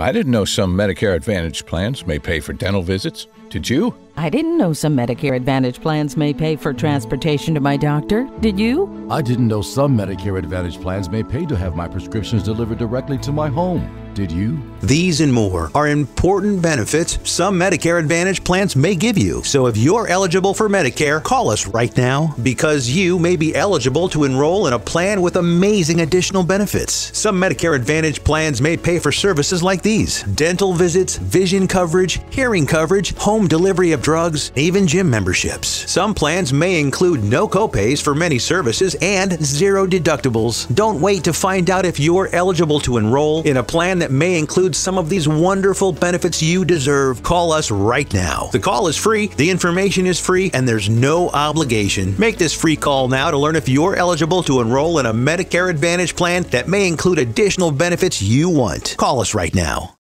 I didn't know some Medicare Advantage plans may pay for dental visits. Did you? I didn't know some Medicare Advantage plans may pay for transportation to my doctor. Did you? I didn't know some Medicare Advantage plans may pay to have my prescriptions delivered directly to my home. Did you? These and more are important benefits some Medicare Advantage plans may give you. So if you're eligible for Medicare, call us right now because you may be eligible to enroll in a plan with amazing additional benefits. Some Medicare Advantage plans may pay for services like these dental visits, vision coverage, hearing coverage, home delivery of drugs, even gym memberships. Some plans may include no copays for many services and zero deductibles. Don't wait to find out if you're eligible to enroll in a plan that may include some of these wonderful benefits you deserve. Call us right now. The call is free, the information is free, and there's no obligation. Make this free call now to learn if you're eligible to enroll in a Medicare Advantage plan that may include additional benefits you want. Call us right now.